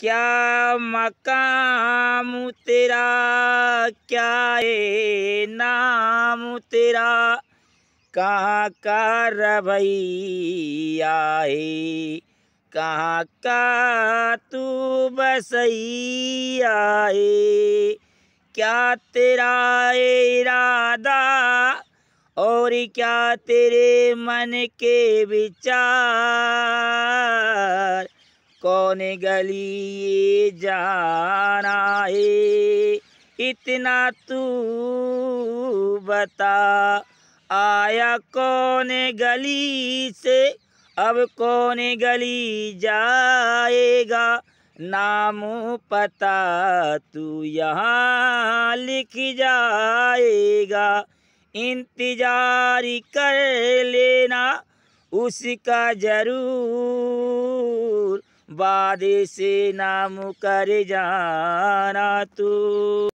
क्या मकाम तेरा? क्या है नाम तेरा? कहाँ का रवैया है? कहाँ का तू बसैया है? क्या तेरा इरादा और क्या तेरे मन के विचार? कौन गली जाना है? इतना तू बता, आया कौन गली से? अब कौन गली जाएगा? नाम पता तू यहाँ लिख जाएगा। इंतज़ार कर लेना, उसका ज़रूर बाद से नाम कर जाना तू।